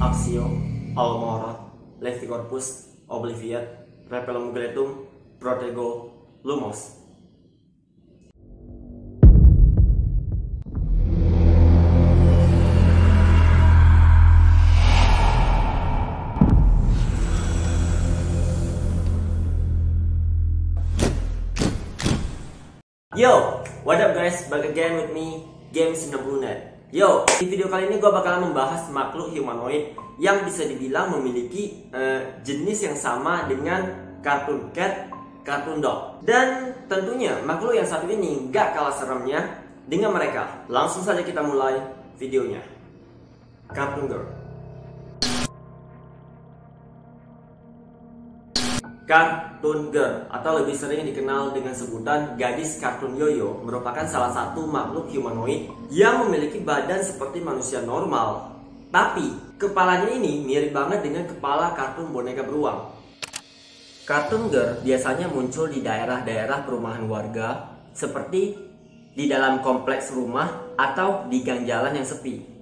Axio, Almora, Levicorpus, Obliviate, Repellum Gletum, Protego, Lumos. Yo, what up guys? Back again with me, Games 60net. Yo, di video kali ini gue bakalan membahas makhluk humanoid yang bisa dibilang memiliki eh, jenis yang sama dengan kartun cat, kartun dog. Dan tentunya makhluk yang satu ini gak kalah seremnya dengan mereka. Langsung saja kita mulai videonya. Cartoon Girl. Cartoon Girl atau lebih sering dikenal dengan sebutan gadis kartun yoyo merupakan salah satu makhluk humanoid yang memiliki badan seperti manusia normal. Tapi kepalanya ini mirip banget dengan kepala kartun boneka beruang. Cartoon Girl biasanya muncul di daerah-daerah perumahan warga seperti di dalam kompleks rumah atau di gang jalan yang sepi.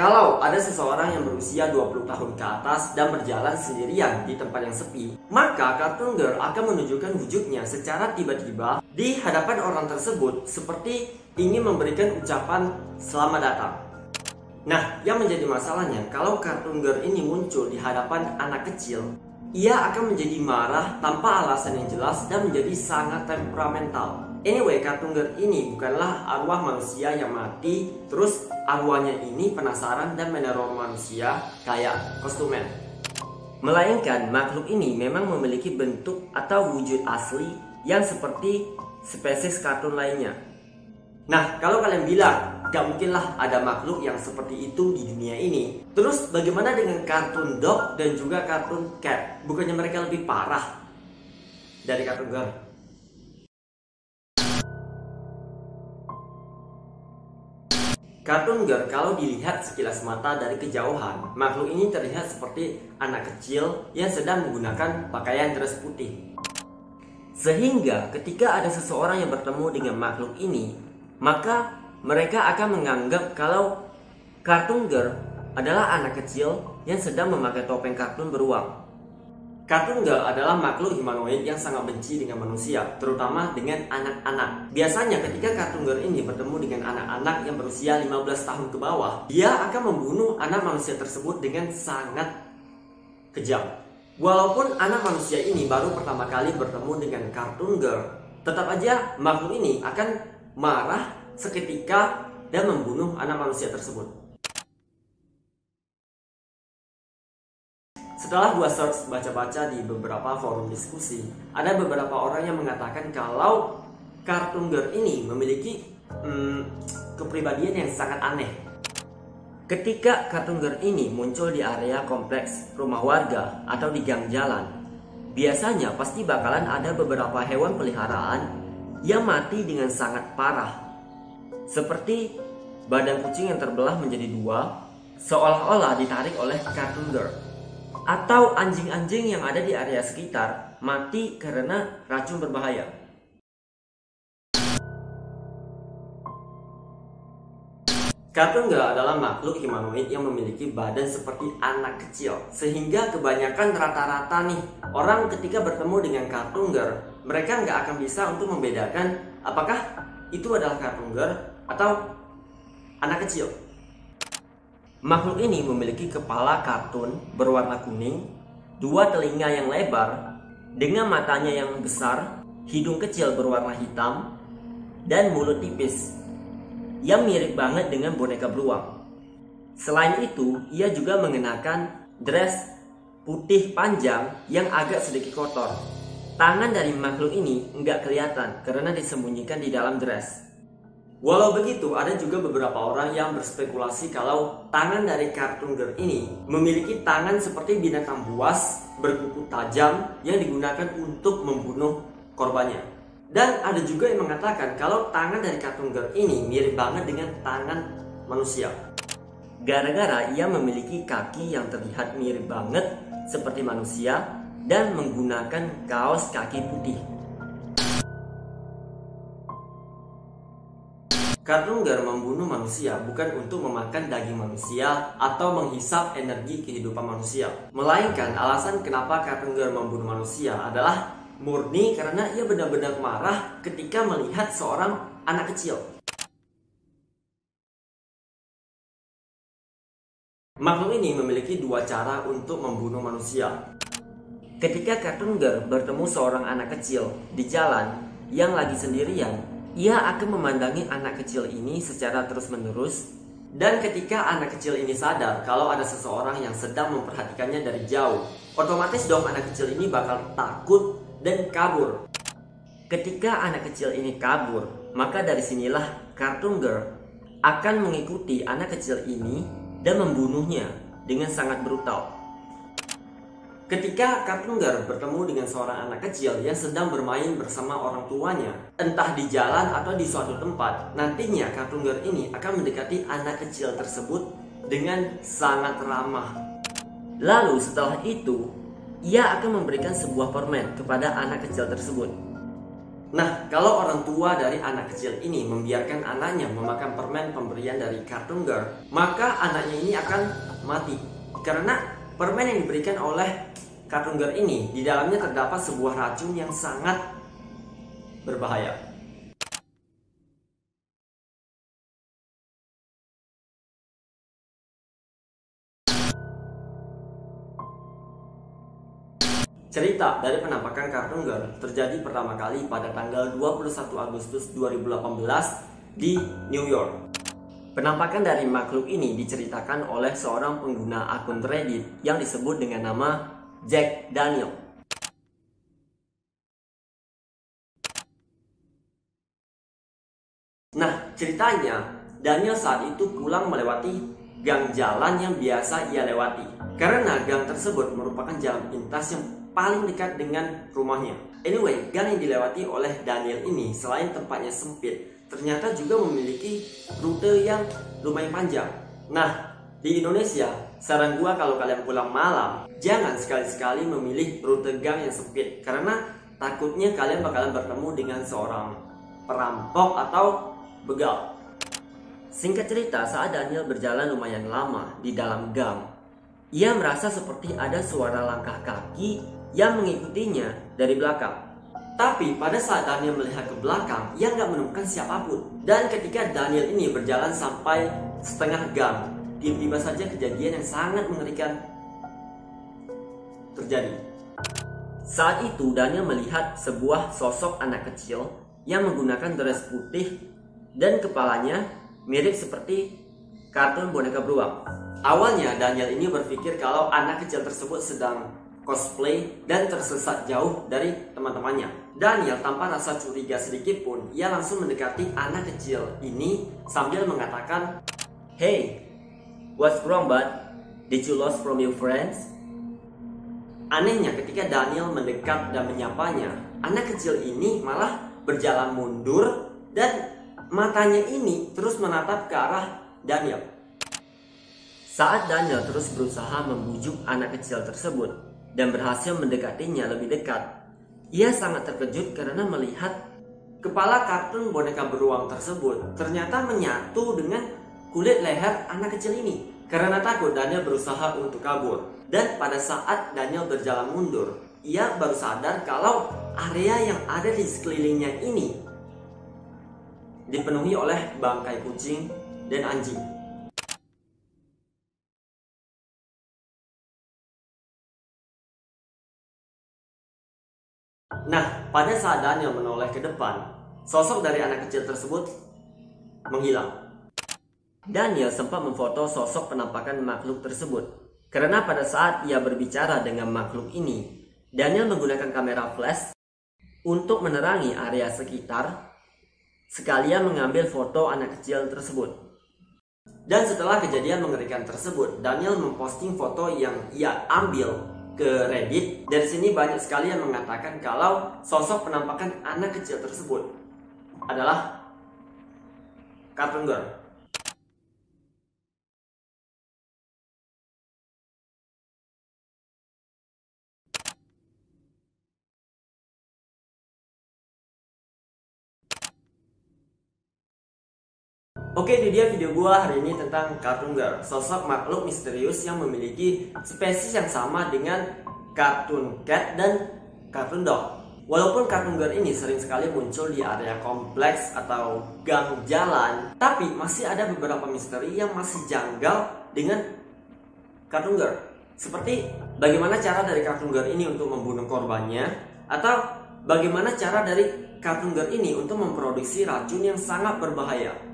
Kalau ada seseorang yang berusia 20 tahun ke atas dan berjalan sendirian di tempat yang sepi, maka Cartoon Girl akan menunjukkan wujudnya secara tiba-tiba di hadapan orang tersebut seperti ingin memberikan ucapan selamat datang. Nah, yang menjadi masalahnya kalau Cartoon Girl ini muncul di hadapan anak kecil, ia akan menjadi marah tanpa alasan yang jelas dan menjadi sangat temperamental. Anyway, Katungger ini bukanlah arwah manusia yang mati, terus arwahnya ini penasaran dan meneror manusia kayak kostumen. Melainkan makhluk ini memang memiliki bentuk atau wujud asli yang seperti spesies kartun lainnya. Nah, kalau kalian bilang gak mungkinlah ada makhluk yang seperti itu di dunia ini, terus bagaimana dengan kartun dog dan juga kartun cat? Bukannya mereka lebih parah dari kartun girl? Kartun Girl kalau dilihat sekilas mata dari kejauhan, makhluk ini terlihat seperti anak kecil yang sedang menggunakan pakaian dress putih. Sehingga ketika ada seseorang yang bertemu dengan makhluk ini, maka mereka akan menganggap kalau Kartun Girl adalah anak kecil yang sedang memakai topeng kartun beruang. Kartun Girl adalah makhluk humanoid yang sangat benci dengan manusia, terutama dengan anak-anak. Biasanya ketika Kartun Girl ini bertemu dengan anak-anak yang berusia 15 tahun ke bawah, dia akan membunuh anak manusia tersebut dengan sangat kejam. Walaupun anak manusia ini baru pertama kali bertemu dengan Kartun Girl, tetap aja makhluk ini akan marah seketika dan membunuh anak manusia tersebut. Setelah gua search baca-baca di beberapa forum diskusi, ada beberapa orang yang mengatakan kalau kartun girl ini memiliki hmm, kepribadian yang sangat aneh. Ketika kartun girl ini muncul di area kompleks rumah warga atau di gang jalan, biasanya pasti bakalan ada beberapa hewan peliharaan yang mati dengan sangat parah. Seperti badan kucing yang terbelah menjadi dua, seolah-olah ditarik oleh kartun girl atau anjing-anjing yang ada di area sekitar mati karena racun berbahaya. Katungga adalah makhluk humanoid yang memiliki badan seperti anak kecil Sehingga kebanyakan rata-rata nih Orang ketika bertemu dengan Katungger Mereka nggak akan bisa untuk membedakan Apakah itu adalah Katungger atau anak kecil Makhluk ini memiliki kepala kartun berwarna kuning, dua telinga yang lebar, dengan matanya yang besar, hidung kecil berwarna hitam, dan mulut tipis yang mirip banget dengan boneka beruang. Selain itu, ia juga mengenakan dress putih panjang yang agak sedikit kotor. Tangan dari makhluk ini nggak kelihatan karena disembunyikan di dalam dress. Walau begitu, ada juga beberapa orang yang berspekulasi kalau tangan dari kartun girl ini memiliki tangan seperti binatang buas berkuku tajam yang digunakan untuk membunuh korbannya. Dan ada juga yang mengatakan kalau tangan dari kartun girl ini mirip banget dengan tangan manusia. Gara-gara ia memiliki kaki yang terlihat mirip banget seperti manusia dan menggunakan kaos kaki putih. Girl membunuh manusia bukan untuk memakan daging manusia atau menghisap energi kehidupan manusia. Melainkan alasan kenapa Girl membunuh manusia adalah murni karena ia benar-benar marah ketika melihat seorang anak kecil. Makhluk ini memiliki dua cara untuk membunuh manusia. Ketika Girl bertemu seorang anak kecil di jalan yang lagi sendirian, ia akan memandangi anak kecil ini secara terus-menerus dan ketika anak kecil ini sadar kalau ada seseorang yang sedang memperhatikannya dari jauh, otomatis dong anak kecil ini bakal takut dan kabur. Ketika anak kecil ini kabur, maka dari sinilah Cartoon Girl akan mengikuti anak kecil ini dan membunuhnya dengan sangat brutal. Ketika Girl bertemu dengan seorang anak kecil yang sedang bermain bersama orang tuanya, entah di jalan atau di suatu tempat, nantinya Girl ini akan mendekati anak kecil tersebut dengan sangat ramah. Lalu setelah itu, ia akan memberikan sebuah permen kepada anak kecil tersebut. Nah, kalau orang tua dari anak kecil ini membiarkan anaknya memakan permen pemberian dari Girl, maka anaknya ini akan mati. Karena Permen yang diberikan oleh Girl ini di dalamnya terdapat sebuah racun yang sangat berbahaya. Cerita dari penampakan Girl terjadi pertama kali pada tanggal 21 Agustus 2018 di New York. Penampakan dari makhluk ini diceritakan oleh seorang pengguna akun Reddit yang disebut dengan nama Jack Daniel. Nah, ceritanya Daniel saat itu pulang melewati gang jalan yang biasa ia lewati. Karena gang tersebut merupakan jalan pintas yang paling dekat dengan rumahnya. Anyway, gang yang dilewati oleh Daniel ini selain tempatnya sempit, ternyata juga memiliki rute yang lumayan panjang. Nah, di Indonesia, saran gua kalau kalian pulang malam, jangan sekali-sekali memilih rute gang yang sempit karena takutnya kalian bakalan bertemu dengan seorang perampok atau begal. Singkat cerita, saat Daniel berjalan lumayan lama di dalam gang, ia merasa seperti ada suara langkah kaki yang mengikutinya dari belakang. Tapi pada saat Daniel melihat ke belakang, ia nggak menemukan siapa pun. Dan ketika Daniel ini berjalan sampai setengah gang, tiba-tiba saja kejadian yang sangat mengerikan terjadi. Saat itu Daniel melihat sebuah sosok anak kecil yang menggunakan dress putih dan kepalanya mirip seperti kartun boneka beruang. Awalnya Daniel ini berpikir kalau anak kecil tersebut sedang cosplay dan tersesat jauh dari teman-temannya. Daniel tanpa rasa curiga sedikit pun, ia langsung mendekati anak kecil ini sambil mengatakan, Hey, what's wrong bud? Did you lost from your friends? Anehnya ketika Daniel mendekat dan menyapanya, anak kecil ini malah berjalan mundur dan matanya ini terus menatap ke arah Daniel. Saat Daniel terus berusaha membujuk anak kecil tersebut, dan berhasil mendekatinya lebih dekat. Ia sangat terkejut karena melihat kepala kartun boneka beruang tersebut ternyata menyatu dengan kulit leher anak kecil ini. Karena takut Daniel berusaha untuk kabur. Dan pada saat Daniel berjalan mundur, ia baru sadar kalau area yang ada di sekelilingnya ini dipenuhi oleh bangkai kucing dan anjing. Nah, pada saat Daniel menoleh ke depan, sosok dari anak kecil tersebut menghilang. Daniel sempat memfoto sosok penampakan makhluk tersebut. Karena pada saat ia berbicara dengan makhluk ini, Daniel menggunakan kamera flash untuk menerangi area sekitar, sekalian mengambil foto anak kecil tersebut. Dan setelah kejadian mengerikan tersebut, Daniel memposting foto yang ia ambil ke Reddit. Dari sini banyak sekali yang mengatakan kalau sosok penampakan anak kecil tersebut adalah Cartoon Oke, ini dia video gua hari ini tentang Cartoon Girl, sosok makhluk misterius yang memiliki spesies yang sama dengan Cartoon Cat dan Cartoon Dog. Walaupun Cartoon Girl ini sering sekali muncul di area kompleks atau gang jalan, tapi masih ada beberapa misteri yang masih janggal dengan Cartoon Girl. Seperti bagaimana cara dari Cartoon Girl ini untuk membunuh korbannya, atau bagaimana cara dari Cartoon Girl ini untuk memproduksi racun yang sangat berbahaya.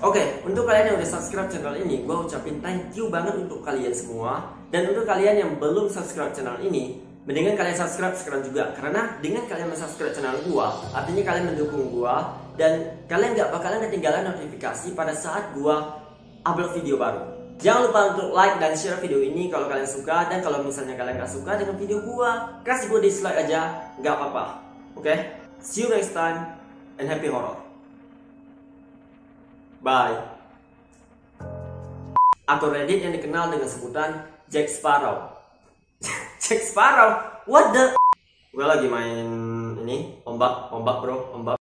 Oke, okay, untuk kalian yang udah subscribe channel ini, gue ucapin thank you banget untuk kalian semua. Dan untuk kalian yang belum subscribe channel ini, mendingan kalian subscribe sekarang juga. Karena dengan kalian subscribe channel gue, artinya kalian mendukung gue dan kalian gak bakalan ketinggalan notifikasi pada saat gue upload video baru. Jangan lupa untuk like dan share video ini kalau kalian suka dan kalau misalnya kalian gak suka dengan video gue, kasih gue dislike aja, gak apa-apa. Oke, okay? see you next time and happy horror. Bye. Akun Reddit yang dikenal dengan sebutan Jack Sparrow. Jack Sparrow? What the? Gue lagi main ini ombak, ombak bro, ombak.